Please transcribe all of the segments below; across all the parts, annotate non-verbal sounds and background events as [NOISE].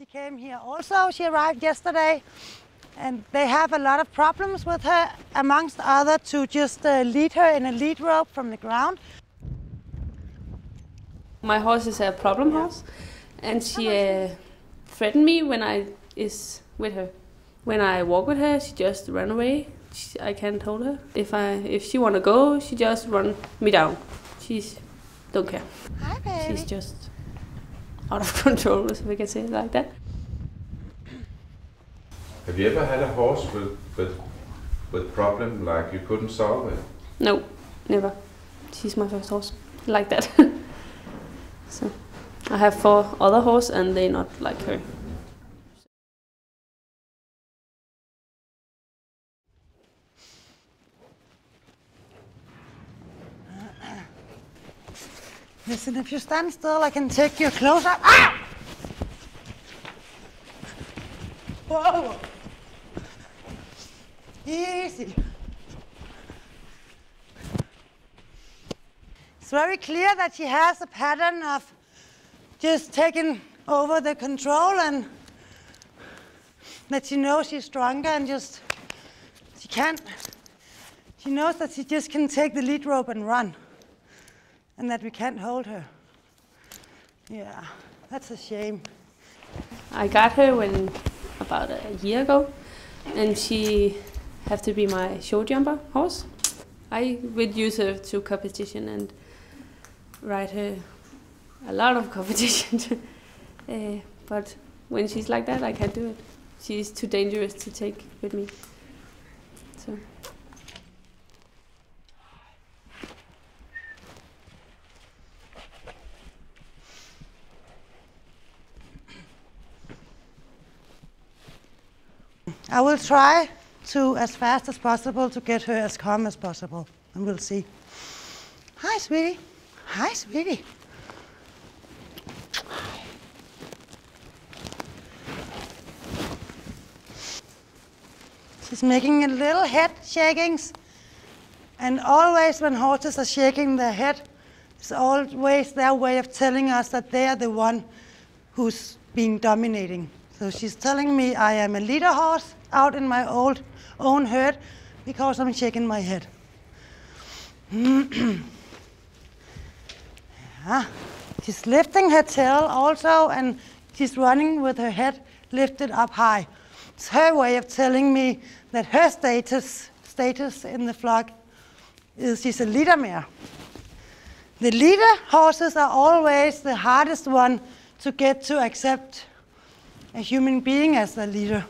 She came here also. She arrived yesterday, and they have a lot of problems with her, amongst other, to just uh, lead her in a lead rope from the ground. My horse is a problem horse, and she uh, threatened me when I is with her. When I walk with her, she just run away. She, I can't hold her. If I if she wanna go, she just run me down. She's don't care. Hi, baby. She's just out of [LAUGHS] control, if we can say it like that. Have you ever had a horse with with with problem like you couldn't solve it? No, never. She's my first horse like that. [LAUGHS] so I have four other horses, and they not like her. Listen, if you stand still, I can take you closer. Ah! Whoa! Easy. It's very clear that she has a pattern of just taking over the control and that she knows she's stronger and just she can't. She knows that she just can take the lead rope and run and that we can't hold her. Yeah, that's a shame. I got her when about a year ago, and she have to be my show jumper horse. I would use her to competition and ride her a lot of [LAUGHS] competition. uh, [LAUGHS] but when she's like that, I can't do it. She's too dangerous to take with me. So. I will try to, as fast as possible, to get her as calm as possible, and we'll see. Hi, sweetie. Hi, sweetie. She's making a little head shakings, and always when horses are shaking their head, it's always their way of telling us that they are the one who's being dominating. So she's telling me I am a leader horse out in my old own herd because I'm shaking my head. [CLEARS THROAT] yeah. She's lifting her tail also and she's running with her head lifted up high. It's her way of telling me that her status status in the flock is she's a leader mare. The leader horses are always the hardest one to get to accept a human being as their leader.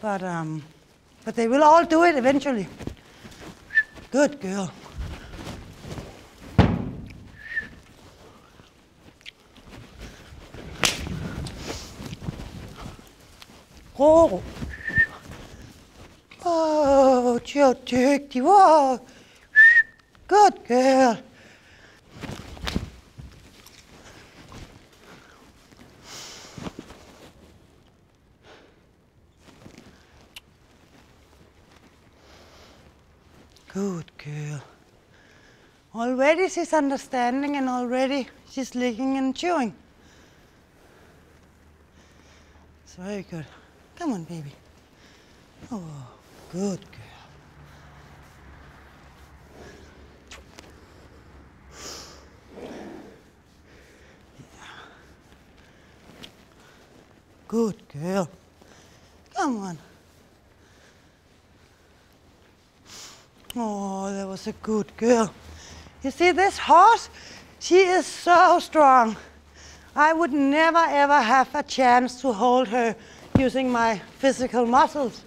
But, um, but they will all do it eventually. Good girl. Oh, oh, you're dirty. Whoa. Good girl. Good girl. Already she's understanding and already she's licking and chewing. It's very good. Come on, baby. Oh, good girl. Good girl. Come on. Oh, that was a good girl. You see, this horse, she is so strong. I would never ever have a chance to hold her using my physical muscles.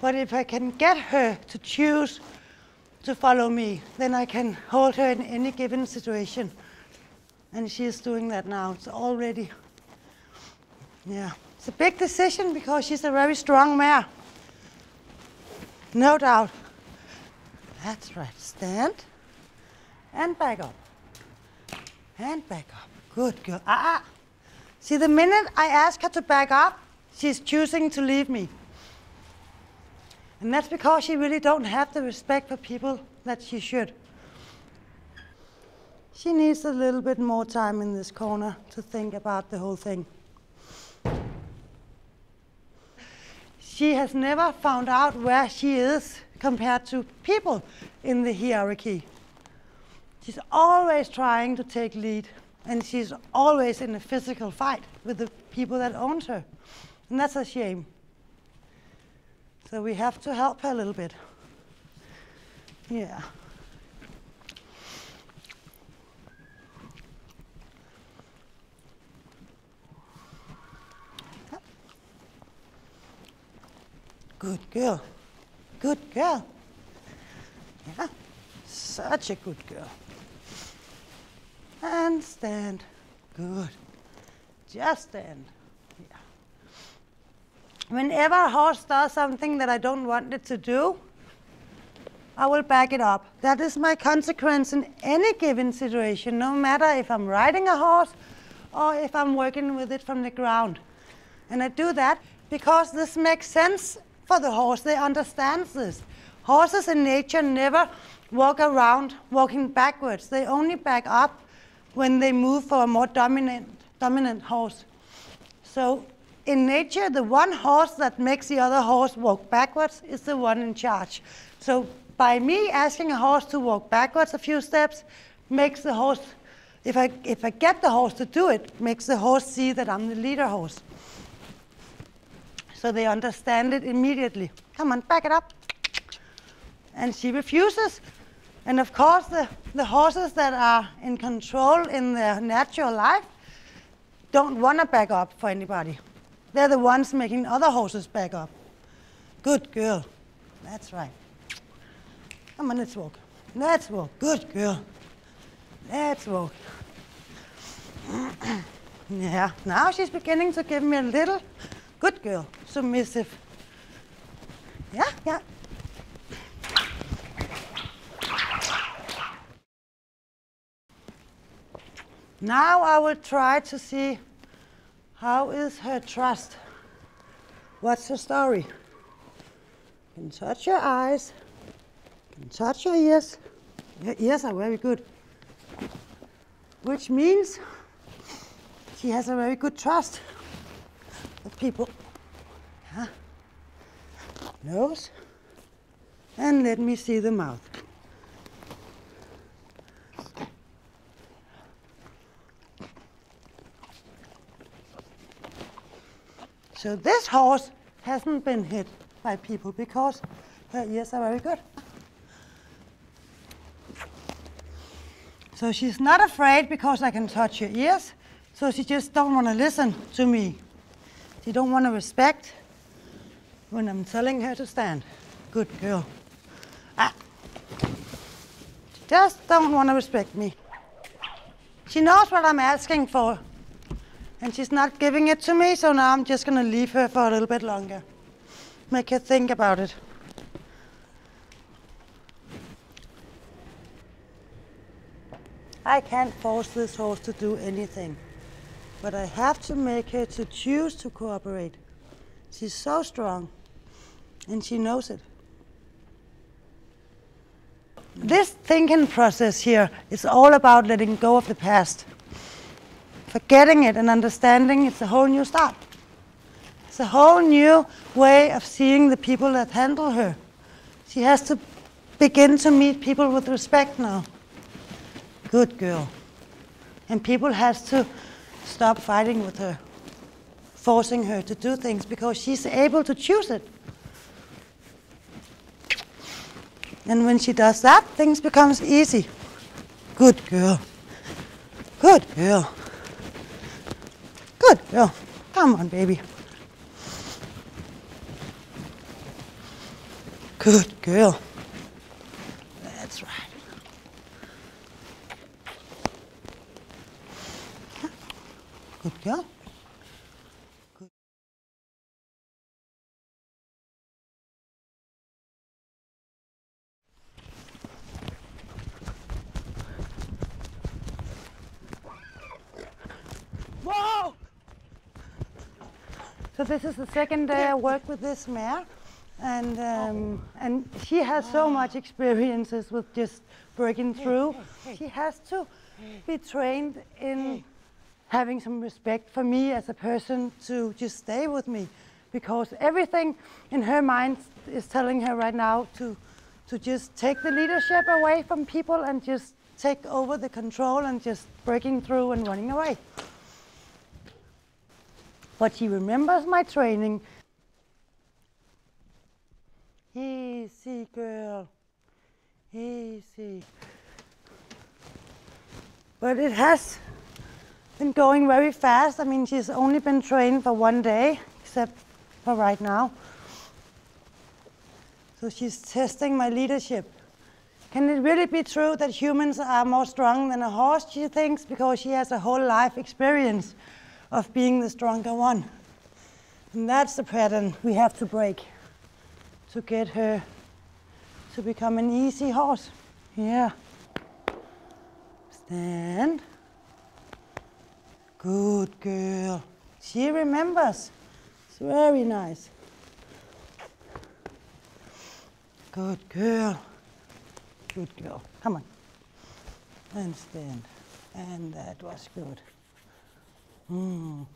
But if I can get her to choose to follow me, then I can hold her in any given situation. And she is doing that now. It's already, yeah. It's a big decision because she's a very strong mare. No doubt. That's right. Stand and back up. And back up. Good girl. Ah, ah. See, the minute I ask her to back up, she's choosing to leave me. And that's because she really don't have the respect for people that she should. She needs a little bit more time in this corner to think about the whole thing. she has never found out where she is compared to people in the hierarchy. She's always trying to take lead, and she's always in a physical fight with the people that own her. And that's a shame. So we have to help her a little bit. Yeah. Good girl. Good girl. Yeah. Such a good girl. And stand. Good. Just stand. Yeah. Whenever a horse does something that I don't want it to do, I will back it up. That is my consequence in any given situation, no matter if I'm riding a horse or if I'm working with it from the ground. And I do that because this makes sense for the horse. They understand this. Horses in nature never walk around walking backwards. They only back up when they move for a more dominant, dominant horse. So in nature, the one horse that makes the other horse walk backwards is the one in charge. So by me asking a horse to walk backwards a few steps makes the horse, if I, if I get the horse to do it, makes the horse see that I'm the leader horse. So they understand it immediately. Come on, back it up. And she refuses. And of course, the, the horses that are in control in their natural life don't want to back up for anybody. They're the ones making other horses back up. Good girl. That's right. Come on, let's walk. Let's walk. Good girl. Let's walk. [CLEARS THROAT] yeah, now she's beginning to give me a little good girl, submissive. Yeah, yeah. Now I will try to see how is her trust. What's her story? You can touch your eyes, you can touch your ears. Your ears are very good. Which means she has a very good trust of people. Yeah. Nose. And let me see the mouth. So this horse hasn't been hit by people because uh, her ears are very good. So she's not afraid because I can touch her ears. So she just don't want to listen to me. She don't want to respect when I'm telling her to stand. Good girl. Ah. She just don't want to respect me. She knows what I'm asking for. And she's not giving it to me, so now I'm just going to leave her for a little bit longer. Make her think about it. I can't force this horse to do anything, but I have to make her to choose to cooperate. She's so strong, and she knows it. This thinking process here is all about letting go of the past forgetting it and understanding it's a whole new start. It's a whole new way of seeing the people that handle her. She has to begin to meet people with respect now. Good girl. And people has to stop fighting with her, forcing her to do things because she's able to choose it. And when she does that, things becomes easy. Good girl. Good girl. Good girl. Come on, baby. Good girl. This is the second day I work with this mare, and um, and she has so much experiences with just breaking through. She has to be trained in having some respect for me as a person to just stay with me, because everything in her mind is telling her right now to, to just take the leadership away from people and just take over the control and just breaking through and running away. But she remembers my training. Easy, girl. Easy. But it has been going very fast. I mean, she's only been trained for one day, except for right now. So she's testing my leadership. Can it really be true that humans are more strong than a horse, she thinks, because she has a whole life experience of being the stronger one. And that's the pattern we have to break to get her to become an easy horse. Yeah. Stand. Good girl. She remembers. It's very nice. Good girl. Good girl. Come on. And stand. And that was good. Mm.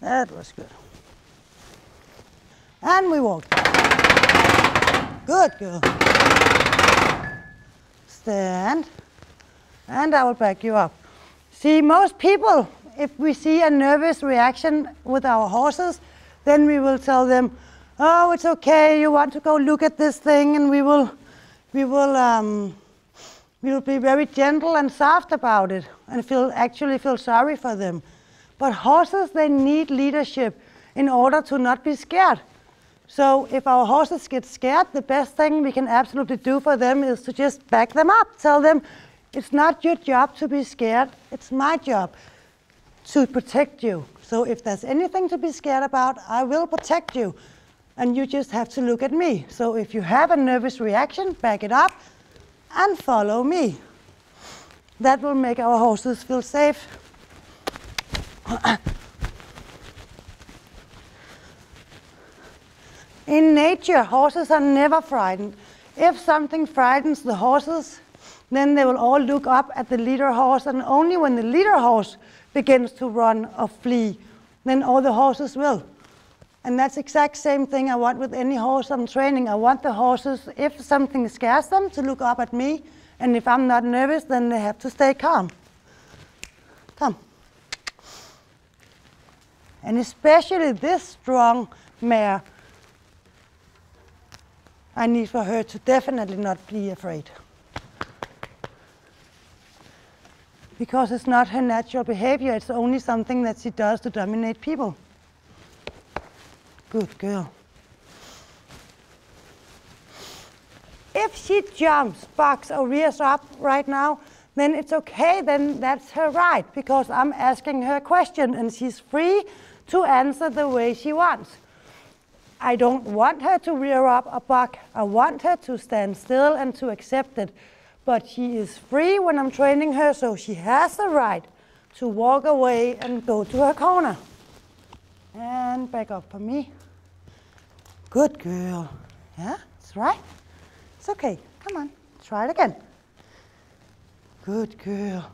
That was good. And we walk. Good girl. Stand. And I will back you up. See, most people, if we see a nervous reaction with our horses, then we will tell them, oh, it's okay, you want to go look at this thing, and we will, we will, um, we will be very gentle and soft about it, and feel actually feel sorry for them. But horses, they need leadership in order to not be scared. So if our horses get scared, the best thing we can absolutely do for them is to just back them up. Tell them, it's not your job to be scared, it's my job to protect you. So if there's anything to be scared about, I will protect you. And you just have to look at me. So if you have a nervous reaction, back it up and follow me. That will make our horses feel safe. In nature, horses are never frightened. If something frightens the horses, then they will all look up at the leader horse, and only when the leader horse begins to run or flee, then all the horses will. And that's exact same thing I want with any horse I'm training. I want the horses, if something scares them, to look up at me, and if I'm not nervous, then they have to stay calm. Come. And especially this strong mare I need for her to definitely not be afraid. Because it's not her natural behavior, it's only something that she does to dominate people. Good girl. If she jumps, bucks, or rears up right now, then it's okay, then that's her right, because I'm asking her a question and she's free to answer the way she wants. I don't want her to rear up a buck. I want her to stand still and to accept it. But she is free when I'm training her, so she has the right to walk away and go to her corner. And back up for me. Good girl. Yeah, it's right. It's okay. Come on, try it again. Good girl.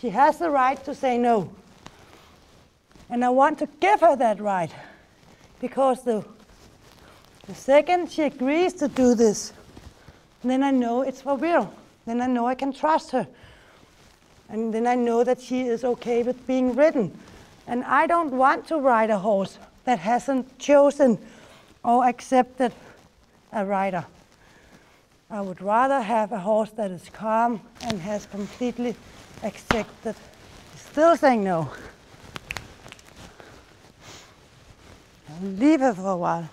She has the right to say no. And I want to give her that right because the, the second she agrees to do this, then I know it's for real. Then I know I can trust her. And then I know that she is okay with being ridden. And I don't want to ride a horse that hasn't chosen or accepted a rider. I would rather have a horse that is calm and has completely accepted. Still saying no. I'll leave her for a while.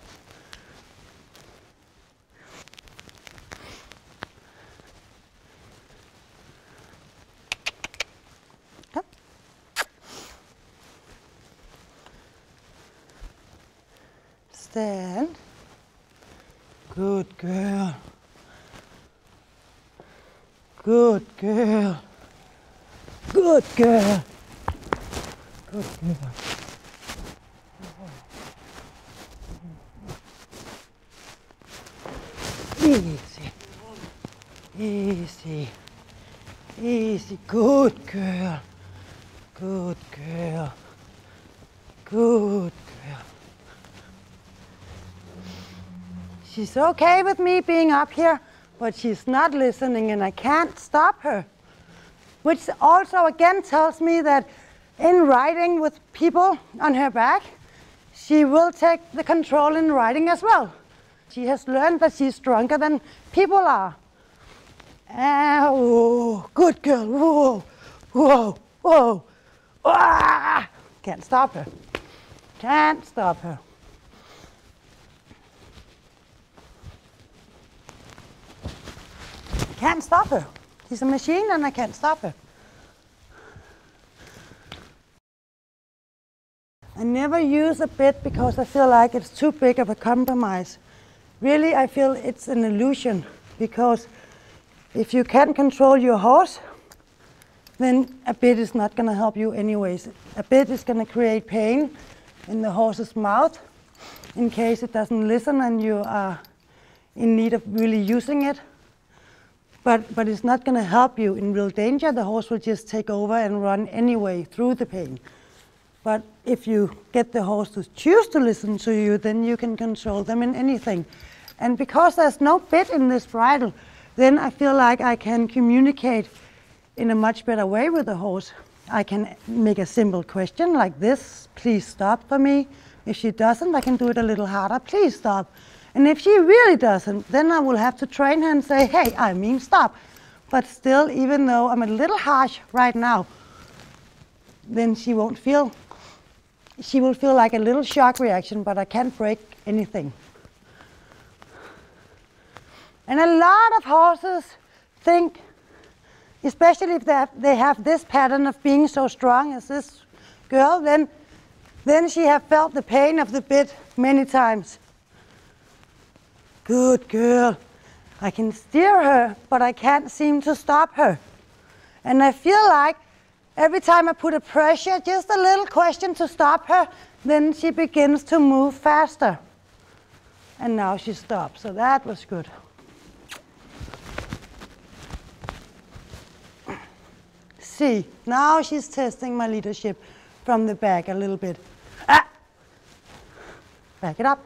Stand. Good girl. Good girl. Good girl. Good girl. Easy. Easy. Easy. Good girl. Good girl. Good girl. She's okay with me being up here, but she's not listening and I can't stop her. Which also again tells me that in riding with people on her back, she will take the control in riding as well. She has learned that she's stronger than people are. Oh, good girl. Whoa, whoa, whoa. Ah! Can't stop her. Can't stop her. Can't stop her. She's a machine and I can't stop her. I never use a bit because I feel like it's too big of a compromise. Really, I feel it's an illusion because if you can't control your horse, then a bit is not going to help you anyways. A bit is going to create pain in the horse's mouth in case it doesn't listen and you are in need of really using it. But, but it's not going to help you in real danger. The horse will just take over and run anyway through the pain. But if you get the horse to choose to listen to you, then you can control them in anything. And because there's no bit in this bridle, then I feel like I can communicate in a much better way with the horse. I can make a simple question like this, please stop for me. If she doesn't, I can do it a little harder, please stop. And if she really doesn't, then I will have to train her and say, hey, I mean stop. But still, even though I'm a little harsh right now, then she won't feel she will feel like a little shock reaction, but I can't break anything. And a lot of horses think, especially if they have, they have this pattern of being so strong as this girl, then, then she have felt the pain of the bit many times. Good girl. I can steer her, but I can't seem to stop her. And I feel like Every time I put a pressure, just a little question to stop her, then she begins to move faster. And now she stops, so that was good. See, now she's testing my leadership from the back a little bit. Ah! Back it up.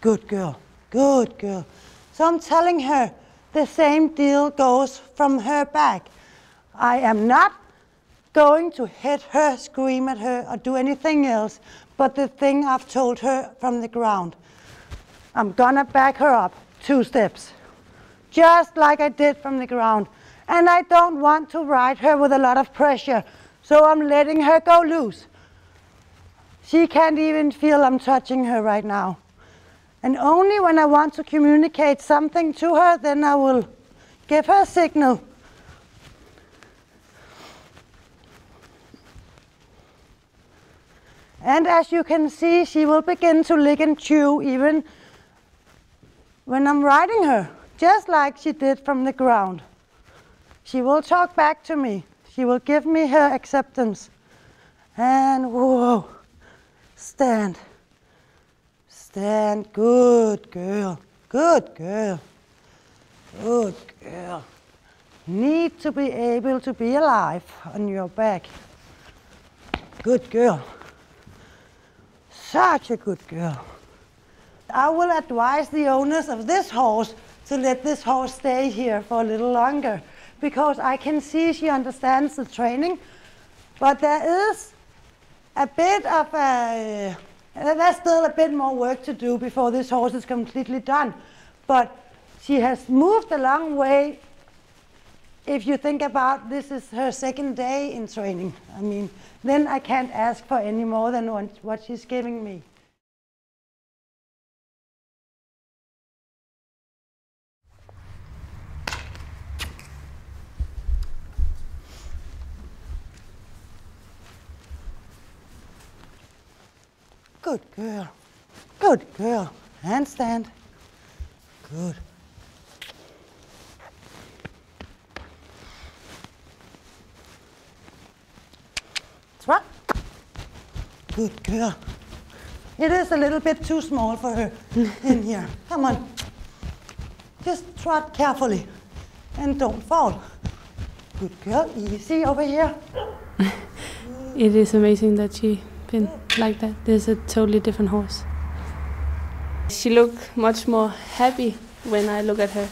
Good girl, good girl. So I'm telling her the same deal goes from her back. I am not going to hit her, scream at her, or do anything else but the thing I've told her from the ground. I'm gonna back her up two steps, just like I did from the ground. And I don't want to ride her with a lot of pressure, so I'm letting her go loose. She can't even feel I'm touching her right now. And only when I want to communicate something to her, then I will give her a signal And as you can see, she will begin to lick and chew even when I'm riding her, just like she did from the ground. She will talk back to me. She will give me her acceptance. And whoa, stand. Stand, good girl, good girl, good girl. Need to be able to be alive on your back. Good girl. Such a good girl. I will advise the owners of this horse to let this horse stay here for a little longer because I can see she understands the training, but there is a bit of a, there's still a bit more work to do before this horse is completely done. But she has moved a long way if you think about this is her second day in training. I mean, then I can't ask for any more than what she's giving me. Good girl. Good girl. Handstand. Good. Right? Good girl. It is a little bit too small for her [LAUGHS] in here. Come on. Just trot carefully and don't fall. Good girl. Easy over here. [LAUGHS] It is amazing that she been like that. This is a totally different horse. She look much more happy when I look at her.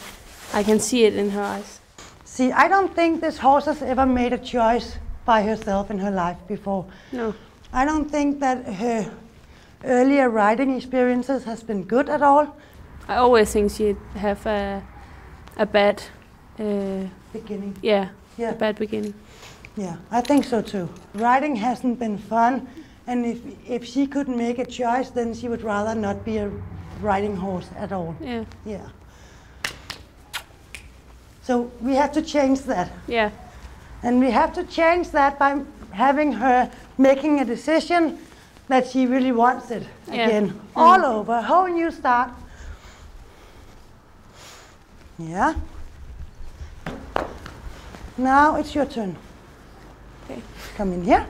I can see it in her eyes. See, I don't think this horse has ever made a choice by herself in her life before. No. I don't think that her earlier riding experiences has been good at all. I always think she'd have a a bad uh, Beginning. yeah, Yeah. a bad beginning. Yeah, I think so too. Riding hasn't been fun, and if if she couldn't make a choice, then she would rather not be a riding horse at all. Yeah. Yeah. So we have to change that, Yeah. and we have to change that by having her making a decision that she really wants it Yeah. again, mm. all over, a whole new start. Yeah. Now it's your turn. Okay. Come in here.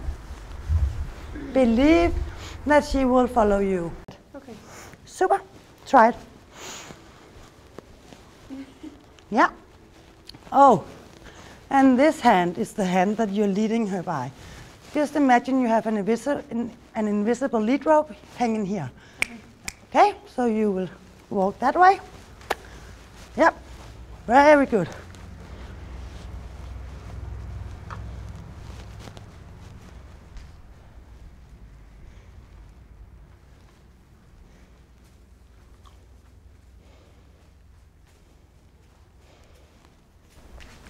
Believe that she will follow you. Okay. Super. Try it. Yeah. Oh, and this hand is the hand that you're leading her by. Just imagine you have an, invisi- an, an invisible lead rope hanging here. Okay, so you will walk that way. Yep. Very good.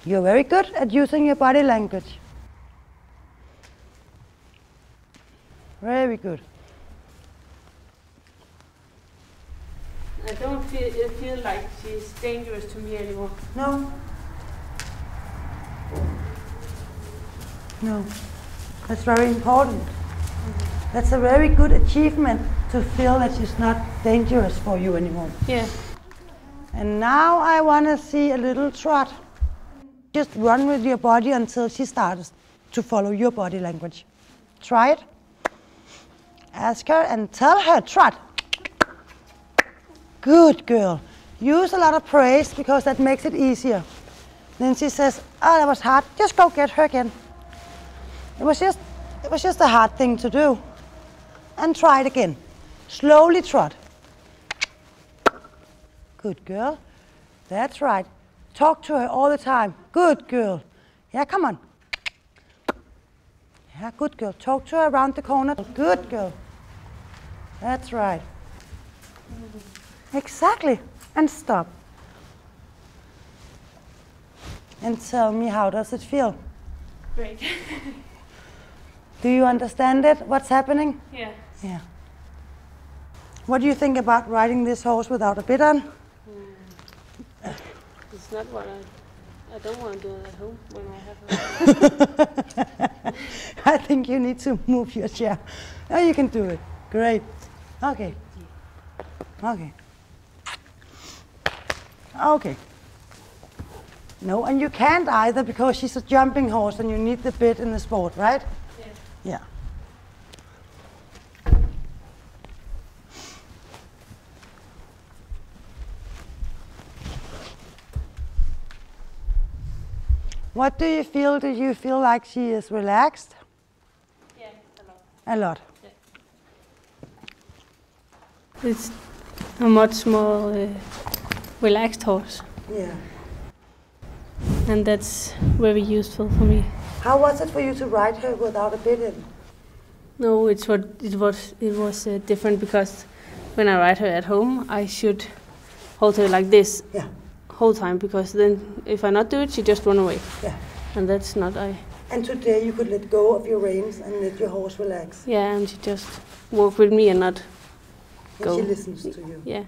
You're very good at using your body language. Very good. I don't feel feel like she's dangerous to me anymore. No. No. That's very important. That's a very good achievement to feel that she's not dangerous for you anymore. Yeah. And now I want to see a little trot. Just run with your body until she starts to follow your body language. Try it. Ask her and tell her trot. Good girl. Use a lot of praise because that makes it easier. Then she says, "Oh, that was hard. Just go get her again." It was just, it was just a hard thing to do. And try it again. Slowly trot. Good girl. That's right. Talk to her all the time. Good girl. Yeah, come on. Yeah, good girl. Talk to her around the corner. Good girl. That's right. Exactly. And stop. And tell me how does it feel? Great. [LAUGHS] Do you understand it? What's happening? yeah. Yeah. What do you think about riding this horse without a bit on? It's not what I I don't want to do it at home when I have her. [LAUGHS] I think you need to move your chair. Oh, you can do it. Great. Okay. Okay. Okay. No, and you can't either because she's a jumping horse and you need the bit in the sport, right? What do you feel? Do you feel like she is relaxed? Yeah, a lot. A lot. It's a much more uh, relaxed horse, Yeah. and that's very useful for me. How was it for you to ride her without a bit in? No, it's what it was. It was uh, different because when I ride her at home, I should hold her like this Yeah. Whole time because then if I not do it, she just run away, Yeah. and that's not I. And today you could let go of your reins and let your horse relax. Yeah, and she just walk with me and not And Go. she listens to you. yeah.